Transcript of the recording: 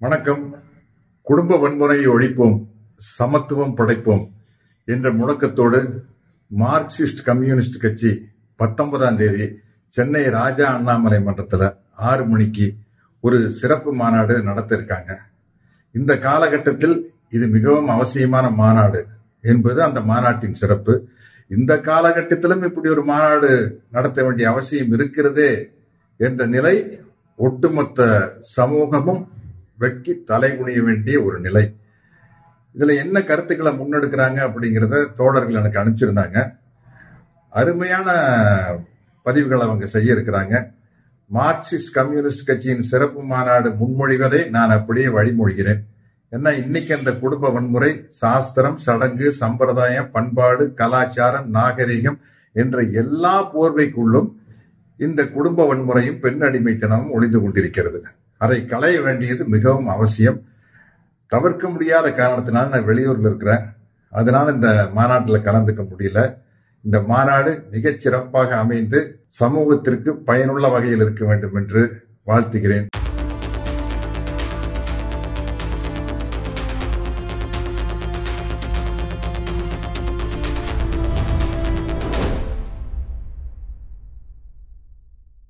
வணக்கம். குடும்ப வன்முறையை ஒழிப்போம் சமத்துவம் படைப்போம் என்ற முழக்கத்தோடு மார்க்சிஸ்ட் கம்யூனிஸ்ட் கட்சி பத்தொன்பதாம் தேதி சென்னை ராஜா அண்ணாமலை மன்றத்தில் ஆறு மணிக்கு ஒரு சிறப்பு மாநாடு நடத்த இருக்காங்க இந்த காலகட்டத்தில் இது மிகவும் அவசியமான மாநாடு என்பது அந்த மாநாட்டின் சிறப்பு. இந்த காலகட்டத்திலும் இப்படி ஒரு மாநாடு நடத்த வேண்டிய அவசியம் இருக்கிறதே என்ற நிலை ஒட்டுமொத்த சமூகமும் வெட்கி தலைகுனிய வேண்டிய ஒரு நிலை. இதுல என்ன கருத்துக்களை முன்னெடுக்கிறாங்க அப்படிங்கிறத தோழர்கள் எனக்கு அனுப்பிச்சிருந்தாங்க. அருமையான பதிவுகளை அவங்க செய்ய இருக்கிறாங்க. மார்க்சிஸ்ட் கம்யூனிஸ்ட் கட்சியின் சிறப்பு மாநாடு முன்மொழிவதை நான் அப்படியே வழிமொழிகிறேன். ஏன்னா இன்னைக்கு அந்த குடும்ப வன்முறை சாஸ்திரம் சடங்கு சம்பிரதாயம் பண்பாடு கலாச்சாரம் நாகரிகம் என்ற எல்லா போர்வைக்குள்ளும் இந்த குடும்ப வன்முறையும் பெண் அடிமைத்தனமும் ஒளிந்து கொண்டிருக்கிறது. அதை களைய வேண்டியது மிகவும் அவசியம். தவிர்க்க முடியாத காரணத்தினால நான் வெளியூரில் இருக்கிறேன். அதனால இந்த மாநாட்டில் கலந்துக்க முடியல. இந்த மாநாடு மிகச் சிறப்பாக அமைந்து சமூகத்திற்கு பயனுள்ள வகையில் இருக்க வேண்டும் என்று வாழ்த்துகிறேன்.